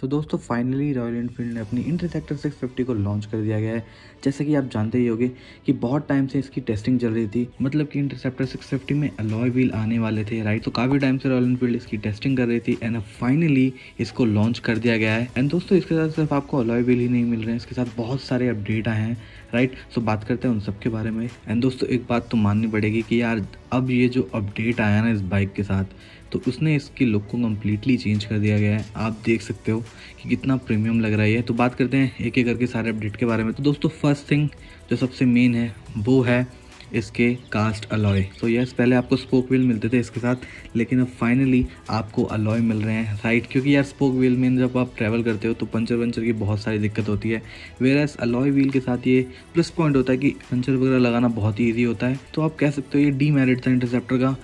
सो so, दोस्तों finally Royal Enfield ने अपनी इंटरसेक्टर 650 को लॉन्च कर दिया गया है। जैसे कि आप जानते ही होंगे कि बहुत टाइम से इसकी टेस्टिंग चल रही थी। मतलब कि इंटरसेप्टर 650 में अलॉय व्हील आने वाले थे राइट तो काफ़ी टाइम से रॉयल एनफील्ड इसकी टेस्टिंग कर रही थी एंड अब फाइनली इसको लॉन्च कर दिया गया है। एंड दोस्तों इसके साथ सिर्फ़ आपको अलॉय व्हील ही नहीं मिल रहे हैं। इसके साथ बहुत सारे अपडेट आए हैं राइट सो बात करते हैं उन सब के बारे में। एंड दोस्तों एक बात तो माननी पड़ेगी कि यार अब ये जो अपडेट आया ना इस बाइक के साथ तो उसने इसकी लुक को कम्प्लीटली चेंज कर दिया गया है। आप देख सकते हो कि कितना प्रीमियम लग रहा है तो बात करते हैं एक एक करके सारे अपडेट के बारे में। तो दोस्तों फ़र्स्ट थिंग जो सबसे मेन है, वो है इसके कास्ट अलॉय तो यस पहले आपको स्पोक व्हील मिलते थे इसके साथ, लेकिन अब फाइनली आपको अलॉय मिल रहे हैं। राइट क्योंकि यार स्पोक व्हील में जब आप ट्रैवल करते हो तो पंचर वंचर की बहुत सारी दिक्कत होती है। वेर एस अलॉय व्हील के साथ ये प्लस पॉइंट होता है कि पंचर वगैरह लगाना बहुत ही ईजी होता है। तो आप कह सकते हो ये डी मेरिट था इंटरसेप्टर का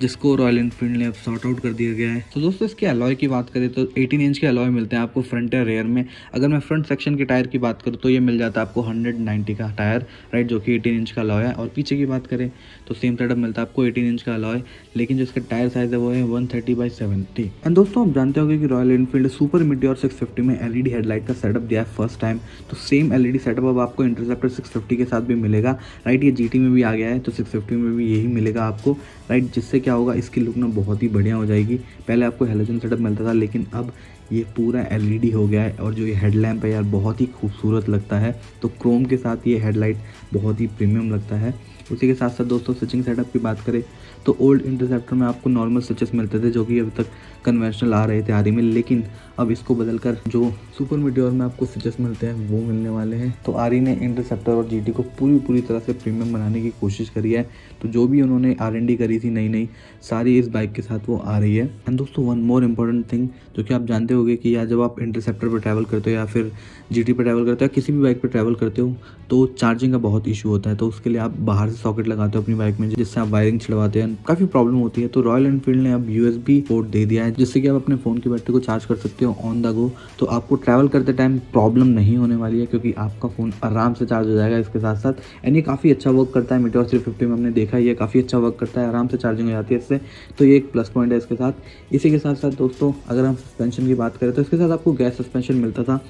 जिसको रॉयल इनफील्ड ने अब सॉर्ट आउट कर दिया गया है। तो दोस्तों, इसके अलॉय की बात करें तो 18 इंच के अलॉय मिलते हैं आपको फ्रंट या रेयर में। अगर मैं फ्रंट सेक्शन के टायर की बात करूँ तो ये मिल जाता है आपको 190 का टायर राइट जो कि 18 इंच का अलॉय है। और पीछे की बात करें तो सेम सेटअप मिलता है आपको 18 इंच का अलॉय लेकिन जो इसका टायर साइज़ है वो है one thirty by seventy and दोस्तों, आप जानते होंगे कि Royal Enfield Super Meteor six में एलईडी हेडलाइट का सेटअप दिया है फ़र्स्ट टाइम तो सेम एलईडी सेटअप अब आपको इंटरसेप्टर सिक्स के साथ भी मिलेगा राइट ये जीटी में भी आ गया है तो सिक्स में भी यही मिलेगा आपको राइट जिससे क्या होगा, इसकी लुक ना बहुत ही बढ़िया हो जाएगी। पहले आपको हेलोजन सेटअप मिलता था, लेकिन अब ये पूरा एलईडी हो गया है और जो ये हेडलैम्प है यार, बहुत ही खूबसूरत लगता है। तो क्रोम के साथ ये हेडलाइट बहुत ही प्रीमियम लगता है। उसी के साथ साथ दोस्तों स्विचिंग सेटअप की बात करें तो ओल्ड इंटरसेप्टर में आपको नॉर्मल स्विचेस मिलते थे जो कि अभी तक कन्वेंशनल आ रहे थे आरी में, लेकिन अब इसको बदलकर जो सुपर मीडियोर में आपको स्विचेस मिलते हैं, वो मिलने वाले हैं। तो आरी ने इंटरसेप्टर और जीटी को पूरी पूरी तरह से प्रीमियम बनाने की कोशिश करी है। तो जो भी उन्होंने आर करी थी नई नई सारी इस बाइक के साथ वो आ रही है। एंड दोस्तों वन मोर इम्पोर्टेंट थिंग जो कि आप जानते होंगे कि या जब आप इंटरसेप्टर पर ट्रैवल करते हो या फिर जीटी पर ट्रैवल करते हो या किसी भी बाइक पर ट्रैवल करते हो तो चार्जिंग का बहुत इशू होता है। तो उसके लिए आप बाहर से सॉकेट लगाते हो अपनी बाइक में, जिससे आप वायरिंग छिड़वाते हैं, काफ़ी प्रॉब्लम होती है। तो रॉयल एनफील्ड ने अब यूएसबी पोर्ट दे दिया है, जिससे कि आप अपने फ़ोन की बैटरी को चार्ज कर सकते हो ऑन द गो तो आपको ट्रैवल करते टाइम प्रॉब्लम नहीं होने वाली है, क्योंकि आपका फ़ोन आराम से चार्ज हो जाएगा इसके साथ साथ एंड ये काफ़ी अच्छा वर्क करता है मीटर थ्री फिफ्टी में हमने देखा ये काफ़ी अच्छा वर्क करता है, आराम से चार्जिंग हो जाती है इससे। तो ये एक प्लस पॉइंट है इसके साथ। इसी के साथ साथ दोस्तों, अगर हम सस्पेंशन की बात करें तो इसके साथ आपको गैस सस्पेंशन मिलता था।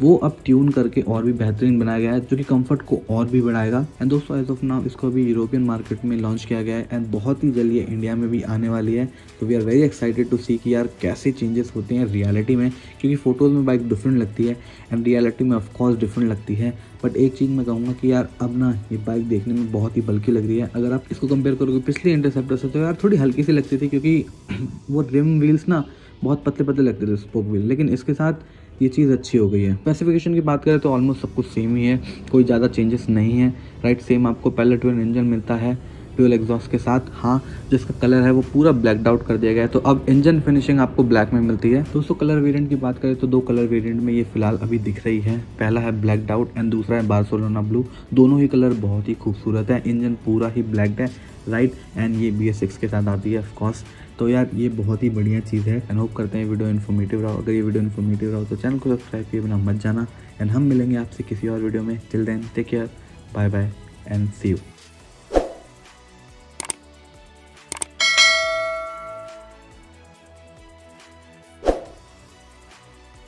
वो अब ट्यून करके और भी बेहतरीन बनाया गया है, जो कि कंफर्ट को और भी बढ़ाएगा। एंड दोस्तों एज ऑफ़ नाउ इसको अभी यूरोपियन मार्केट में लॉन्च किया गया है एंड बहुत ही जल्दी इंडिया में भी आने वाली है। तो we are very excited to see कि यार कैसे चेंजेस होते हैं रियलिटी में, क्योंकि फ़ोटोज़ में बाइक डिफरेंट लगती है एंड रियलिटी में ऑफकोर्स डिफरेंट लगती है। बट एक चीज़ मैं कहूँगा कि यार अब ना ये बाइक देखने में बहुत ही बल्कि लग रही है। अगर आप इसको कंपेयर करोगे, पिछले इंटरसेप्टर से तो यार थोड़ी हल्की सी लगती थी क्योंकि वो रिम व्हील्स ना बहुत पतले पतले लगते थे स्पोक व्हील लेकिन इसके साथ ये चीज़ अच्छी हो गई है। स्पेसिफिकेशन की बात करें तो ऑलमोस्ट सब कुछ सेम ही है। कोई ज़्यादा चेंजेस नहीं है। राइट सेम आपको पहले ट्वेन इंजन मिलता है फ्यूल एग्जॉस्ट के साथ। हाँ जिसका कलर है वो पूरा ब्लैक आउट कर दिया गया है। तो अब इंजन फिनिशिंग आपको ब्लैक में मिलती है। दोस्तों कलर वेरिएंट की बात करें तो दो कलर वेरिएंट में ये फ़िलहाल अभी दिख रही है। पहला है ब्लैक आउट एंड दूसरा है बारसोलोना ब्लू दोनों ही कलर बहुत ही खूबसूरत है। इंजन पूरा ही ब्लैक है। राइट एंड ये बी के साथ आती है ऑफकोर्स तो यार, ये बहुत ही बढ़िया चीज़ है एंड होप करते हैं वीडियो इन्फॉर्मेटिव रहो। अगर ये वीडियो इन्फॉर्मेटिव रहो तो चैनल को सब्सक्राइब किए बिना मत जाना। एंड हम मिलेंगे आपसे किसी और वीडियो में। Till then take care bye bye and see you